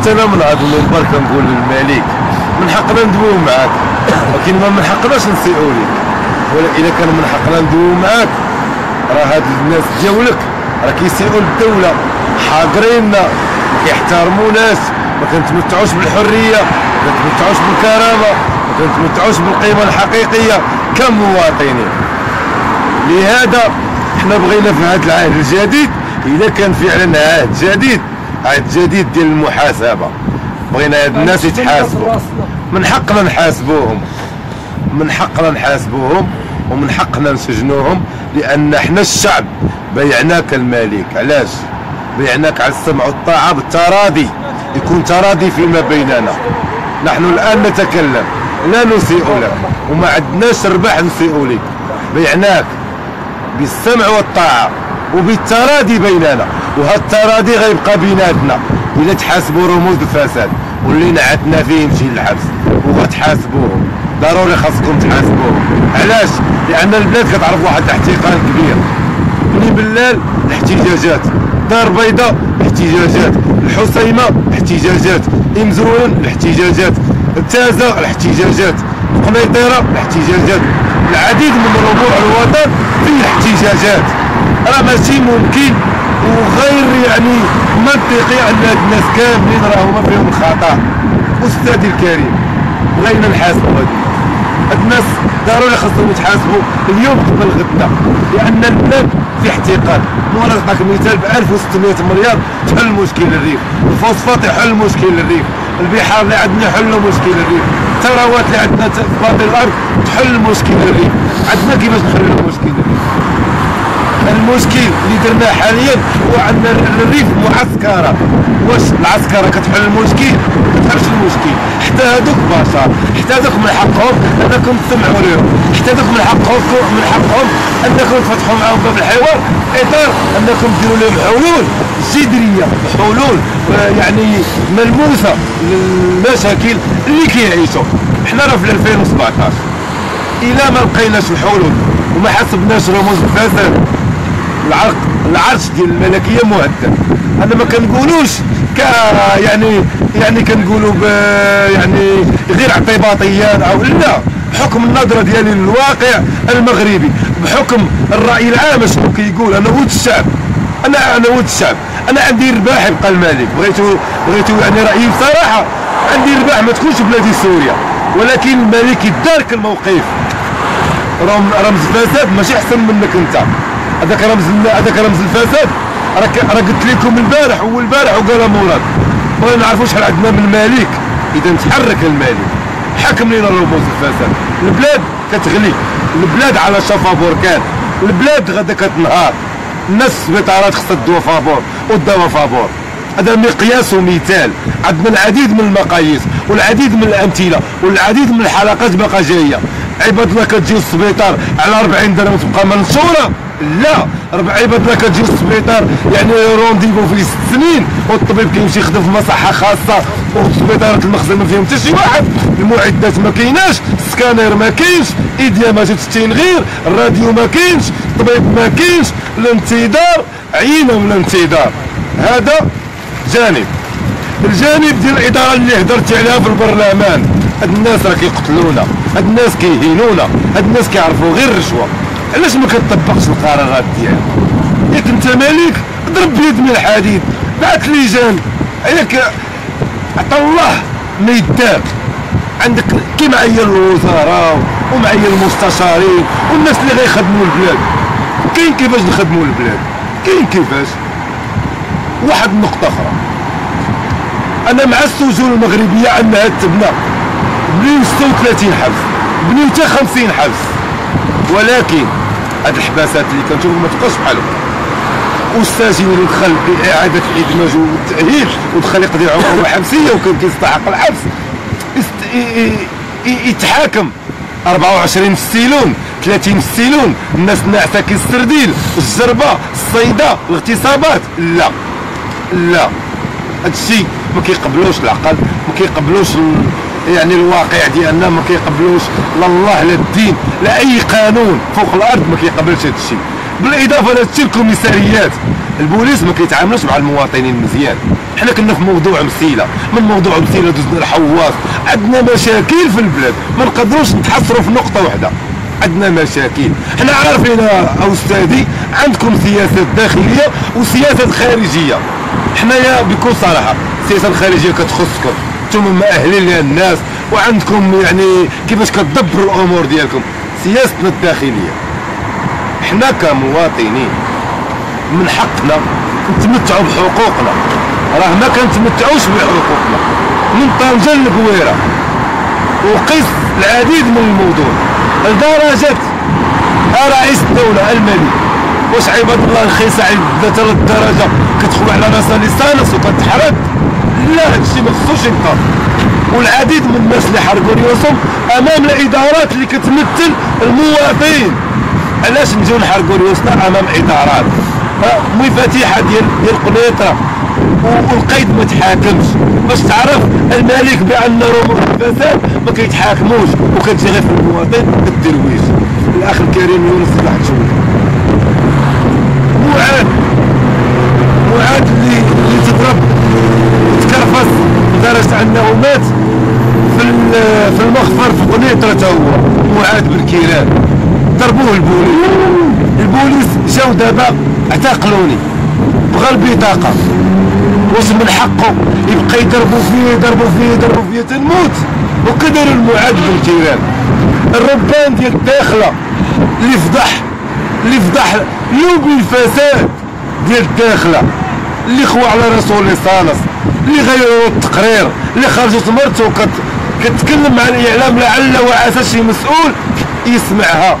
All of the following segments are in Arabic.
حتى أنا من هذا المنبر كنقول للملك. من حقنا ندويو معاك. ولكن ما من حقناش نسيئو ليك. ولا اذا كان من حقنا ندويو معاك. راه هاد الناس ديالك راه كيسيئوا للدولة. حاقريننا ما كيحترموناش ما كنتمتعوش بالحرية. ما كنتمتعوش بالكرامة. ما كنتمتعوش بالقيمة الحقيقية. كمواطنين لهذا إحنا بغينا في هذا العهد الجديد. اذا كان فعلا عهد جديد. عهد جديد ديال المحاسبة. بغينا هاد الناس يتحاسبوا. من حقنا نحاسبوهم. من حقنا نحاسبوهم ومن حقنا نسجنوهم لأن إحنا الشعب بيعناك الملك. علاش؟ بيعناك على السمع والطاعة بالتراضي يكون تراضي فيما بيننا. نحن الآن نتكلم. لا نسيء لك وما عندناش ربح نسيء لك. بيعناك بالسمع والطاعة وبالتراضي بيننا. وهذا التراضي غيبقى بيناتنا. إلا تحاسبوا رموز الفساد. واللي نعتنا فيه يمشي للحبس. وغتحاسبوهم ضروري خاصكم تحاسبوهم. علاش؟ لأن البلاد كتعرف واحد الاحتقان كبير. بني بلال الاحتجاجات. دار بيضاء احتجاجات الحسيمه احتجاجات امزرون الاحتجاجات. تازا الاحتجاجات. قنيطره الاحتجاجات. العديد من ربوع الوطن فيه احتجاجات راه ماشي ممكن؟ وغير يعني منطقي أن الناس كاملين راهما فيهم الخطأ. أستاذي الكريم بغينا نحاسبوا هاد الناس ضروري خاصهم يتحاسبوا اليوم قبل غدنا لأن البلاد في احتقان. وأنا نعطيك مثال ب 1600 مليار تحل مشكل الريف الفوسفات يحل مشكل الريف البحار اللي عندنا يحلوا مشكل الريف الثروات اللي عندنا في باطن الأرض تحل مشكل الريف عندنا كيفاش نحلوا مشكل؟ المشكل اللي درناه حاليا هو أن الريف معسكرة. واش العسكرة كتحل المشكل؟ ما كتحلش المشكل. حتى هذوك بشر حتى هذوك من حقهم أنكم تسمعوا لهم حتى هذوك من حقهم من حقهم أنكم تفتحوا معاهم باب الحوار إطار أنكم ديروا لهم حلول جذريه حلول آه، يعني ملموسة للمشاكل اللي كيعيشوا. حنا راه في 2017 إلى ما لقيناش الحلول وما حسبناش رموز الفساد العرق العرش ديال الملكية مهدد. أنا ما كنقولوش ك يعني يعني كنقولوا يعني غير اعتباطيا أو لا. بحكم النظرة ديالي للواقع المغربي بحكم الرأي العام شنو كيقول أنا ولد الشعب. أنا أنا ولد الشعب. أنا عندي رباح يبقى الملك بغيتو بغيتو يعني رأيي بصراحة عندي رباح ما تكونش بلادي سوريا. ولكن الملك يدارك الموقف رمز الفساد ماشي أحسن منك أنت. هذاك رمز هذاك رمز الفساد راه قلت لكم البارح هو البارح وقال مراد ما نعرفوا شحال عندنا من مالك. إذا تحرك الملك حكم لنا رموز الفساد البلاد كتغلي. البلاد على شفا بركان البلاد غدا كتنهار. الناس السبيطارات خصها تدوا فابور ودوا فابور. هذا مقياس ومثال عندنا العديد من المقاييس والعديد من الأمثلة والعديد من الحلقات باقا جاية عباد الله كتجي السبيطار على 40 درهم تبقى منشوره لا ربع عباد كتجي السبيطار. يعني rendez-vous فيه ست سنين والطبيب كيمشي يخدم في مصحة خاصة. وسبيطارات المخزن ما فيهم حتى شي واحد. المعدات ما كايناش السكانير ما كاينش إيديا ما تتغير الراديو ما كاينش الطبيب ما كاينش. الانتظار عينه من الانتظار. هذا جانب. الجانب ديال الإدارة اللي هضرت عليها في البرلمان. هاد الناس راه كيقتلونا هاد الناس كيهينونا هاد الناس كيعرفوا غير الرشوه علاش ما كتطبقش القرارات ديالك؟ ياك انت مالك؟ ضرب بيد من الحديد بعث لجان ياك عطا الله ما يداك عندك كي معايا الوزراء ومعايا المستشارين والناس اللي غيخدموا البلاد. كاين كيفاش نخدموا البلاد؟ كاين كيفاش؟ واحد النقطه أخرى. أنا مع السجون المغربية انها تبنى بنيو 36 حبس بنيو حتى 50 حبس. ولكن هاد الحباسات اللي كنشوفوا ما تبقاش بحالهم والسجين اللي دخل باعاده الإدماج والتأهيل. ودخل يقضي عقوبه حبسيه وكان كيستحق الحبس يتحاكم. 24 في السيلون 30 في السيلون. الناس ناعسه كالسرديل الجربه الصيدة الاغتصابات. لا. لا. هادشي ما كيقبلوش العقل ما كيقبلوش يعني الواقع ديالنا ما كيقبلوش لا الله لا الدين لا أي قانون فوق الأرض ما كيقبلش هذا الشيء. بالإضافة لهادشي الكوميساريات البوليس ما كيتعاملوش مع المواطنين مزيان. حنا كنا في موضوع مسيله من موضوع مسيله دوزنا الحواس عندنا مشاكل في البلاد ما نقدروش نتحصروا في نقطة واحدة. عندنا مشاكل. حنا عارفين أستاذي عندكم سياسات داخلية وسياسات خارجية. حنايا بكل صراحة السياسة الخارجية كتخصكم. أنتم مأهلين لها الناس وعندكم يعني كيفاش كتدبروا الأمور ديالكم؟ سياستنا الداخلية. حنا كمواطنين من حقنا نتمتعوا بحقوقنا. راه ما كنتمتعوش بحقوقنا. من طنجة للقويرة. وقس العديد من الموضوع. لدرجة رئيس الدولة الملك واش عباد الله الخيسة عند درجة كتدخل على راسها لسانس وكتحرق لا هادشي ما خصوش يبقى والعديد من الناس اللي حرقوا ريوسهم أمام الإدارات اللي كتمثل المواطنين. علاش نجيو نحرقوا ريوسنا أمام إدارات؟ مفاتيحة ديال ديال قنيطرة. والقيد ما تحاكمش. باش تعرف الملك بأن رموز الفساد ما كيتحاكموش. وكتجي غير في المواطن بالدرويش الأخ الكريم يونس واحد شوية معاد معاد اللي اللي تضرب وتكرفس لدرجه انه مات في في المخفر في قنيطره هو كيلان ضربوه البوليس. البوليس جاو دابا اعتقلوني. بغى البطاقة. واش من حقه. يبقى يضربوا فيه يضربوا فيه يضربوا فيه تنموت وكدر المعاد بن كيران الربان ديال الداخلة. اللي فضح اللي فضح لوبي الفساد ديال الداخلة. اللي خوا على رسول صالص اللي غيروا التقرير. اللي خرجت مرته كت كتكلم مع الاعلام لعل وعسى شي مسؤول. يسمعها.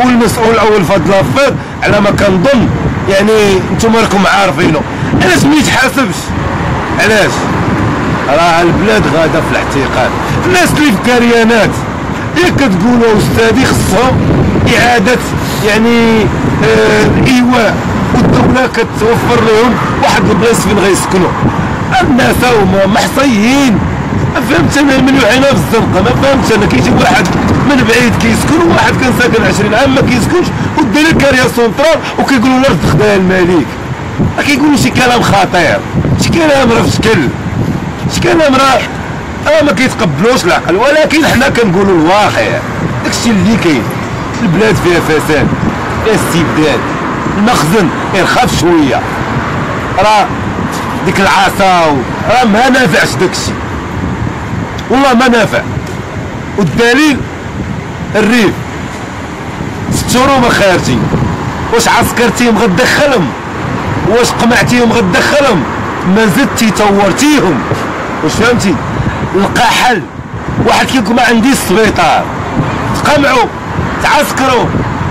والمسؤول أول فضل فضل على ما كنظن. يعني أنتم راكم عارفينه علاش ما يتحاسبش؟ علاش؟ راه البلاد غاده في الاحتقان الناس اللي في كريانات. ياك كتقولوا أستاذي خصهم إعادة يعني آه والدولة كتوفر لهم واحد البلايص فين غيسكنوا. الناس هما محصيين. فهمت أنا من يوحنا في الزنقة. ما فهمتش أنا كيجي واحد. من بعيد كيسكن وواحد كان ساكن 20 عام ما كيسكنش ودير كاريا سونترال وكيقولوا له خداها الملك. كيقولوا شي كلام خطير. شي كلام راه في شكل. شي كلام راه آه ما كيتقبلوش العقل ولكن حنا كنقولوا الواقع. داكشي اللي كاين البلاد فيها فساد استبداد المخزن يرخف شوية. راه ديك العصا راه ما نافعش داكشي. والله ما نافع. والدليل الريف. ست شهور ما خارجين واش عسكرتيهم غتدخلهم واش قمعتيهم غتدخلهم ما زدتي طورتيهم واش فهمتي؟ لقى حل. واحد كيقول ما عنديش السبيطار تقمعوا. تعسكروا.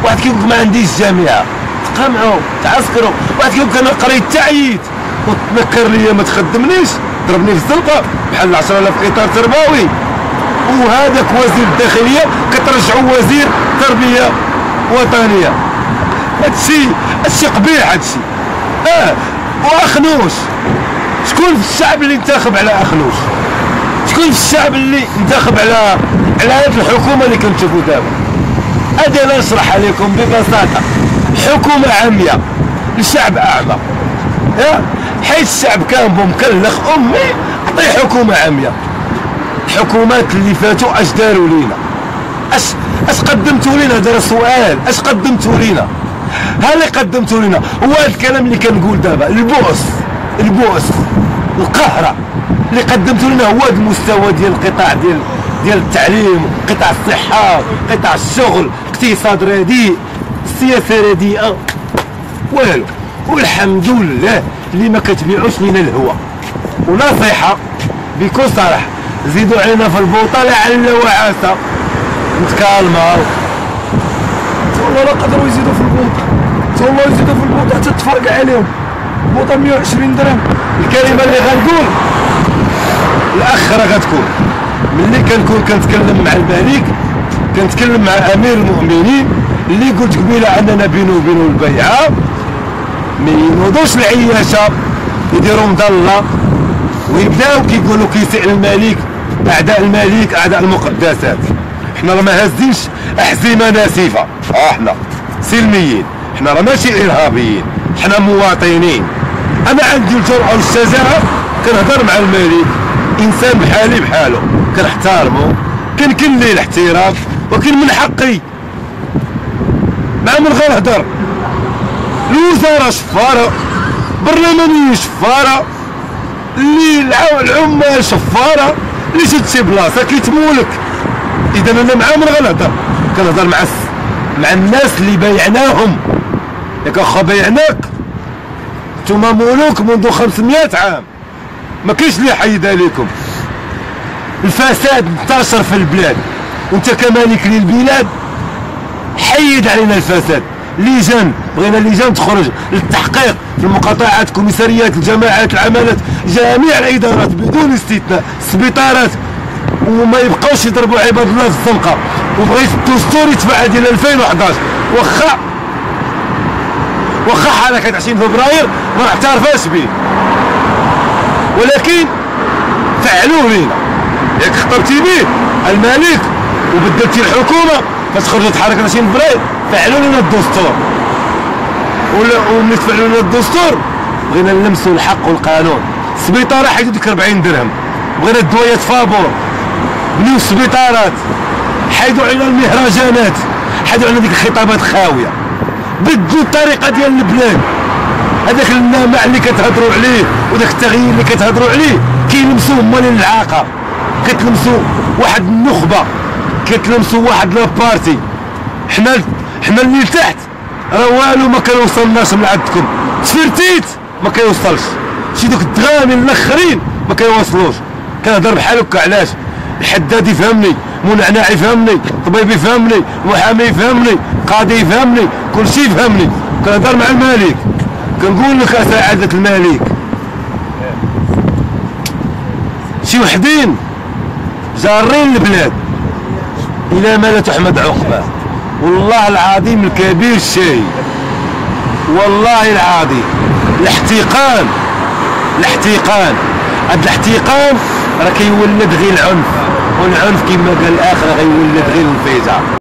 واحد كيقول ما عنديش الجامعة تقمعوا. تعسكروا. واحد كيقول أنا قريت تعييت وتنكر ليا ما تخدمنيش. ضربني في الزنقة. بحال 10000 اطار تربوي. وهذاك وزير الداخلية كترجعوا وزير تربية وطنية. هادشي هادشي قبيح هادشي. آه وأخنوش. شكون في الشعب اللي انتخب على أخنوش؟ شكون في الشعب اللي انتخب على على هذه الحكومة اللي كنشوفوا دابا؟ هذه أنا نشرح عليكم ببساطة. حكومة عامية. لشعب أعمى. حيث الشعب كان مكلخ أمي عطيه حكومة عامية. الحكومات اللي فاتوا اش داروا لينا. اش اش قدمتوا لينا؟ هذا سؤال. اش قدمتوا لينا؟ اللي قدمتوا لنا هو هذا الكلام اللي كنقول دابا البؤس البؤس القهرة اللي قدمتوا لنا هو هذا المستوى ديال القطاع ديال ديال التعليم قطاع الصحة قطاع الشغل اقتصاد رديء السياسة رديئة. والو والحمد لله اللي ما كتبيعوش لنا الهواء ونصيحة بكل صراحة. زيدوا علينا في البوطه لعل وعسى نتكالما والله لا قدروا يزيدوا في البوطه والله يزيدوا في البوطه حتى تفرق عليهم. بوطة 120 درهم. الكلمة اللي غنقول الاخ راه غتكون ملي كنكون كنتكلم مع الملك كنتكلم مع أمير المؤمنين اللي قلت قبيلة أننا بينو وبينو البيعة. ما ينوضوش العياشة يديروا مضله ويبداو كيقولوا كيسئ الملك. أعداء الملك أعداء المقدسات. حنا راه ما هازينش احزمه ناسفه آه حنا سلميين. حنا راه ماشي إرهابيين. حنا مواطنين. أنا عندي الجرأة والشجاعة كنهضر مع الملك. إنسان بحالي بحاله. كنحتارمو كنكن ليه الاحترام ولكن من حقي. مع من غنهضر الوزارة شفارة. برلمانيين شفارة. اللي العمال شفارة. اللي شد شي بلاصة كيتمولك إذا أنا مع من غنهضر. كنهضر مع مع الناس اللي بايعناهم. ياك أخا بايعناك. نتوما ملوك منذ 500 عام. ما كاينش اللي يحيد عليكم. الفساد انتشر في البلاد. وأنت كمالك للبلاد. حيد علينا الفساد. لجان بغينا لجان تخرج للتحقيق في المقاطعات كوميساريات الجماعات العمالات جميع الإدارات بدون استثناء السبيطارات وما يبقاوش يضربوا عباد الله في الزنقة. وبغيت الدستور يتفعل ديال 2011 واخا واخا حركة 20 فبراير ما اعترفاش به ولكن فعلوه لينا ياك خطبتي به الملك وبدلتي الحكومة فاش خرجت حركة 20 فبراير. فعلوا لنا الدستور. وملي تفعلوا لنا الدستور. بغينا نلمسوا الحق والقانون. السبيطاره ديك 40 درهم. بغينا الدويات فابور بنيو السبيطارات حيدوا علينا المهرجانات. حيدوا علينا ديك الخطابات خاوية. بدلوا الطريقة ديال البلاد. هذاك النمع اللي كتهضروا عليه وداك التغيير اللي كتهضروا عليه كيلمسوا هما العاقة. كتلمسوا واحد النخبة. كتلمسوا واحد لابارتي. حنا حنا اللي لتحت راه والو ما كيوصلناش من عندكم. تفرتيت ما كيوصلش شي دوك الدغامي الآخرين ما كيوصلوش كنهضر بحال هكا علاش؟ الحداد يفهمني منعناع يفهمني طبيب يفهمني محامي يفهمني قاضي يفهمني كل شيء يفهمني. كنهضر مع الملك كنقول لك سعادة الملك شي وحدين جارين البلاد. إلى ما لا تحمد عقبه والله العظيم الكبير الشاهي والله العظيم. الاحتقان. الاحتقان. هذا الاحتقان راه كيولد غير العنف. والعنف كما قال الآخر غيولد غير الانفجار.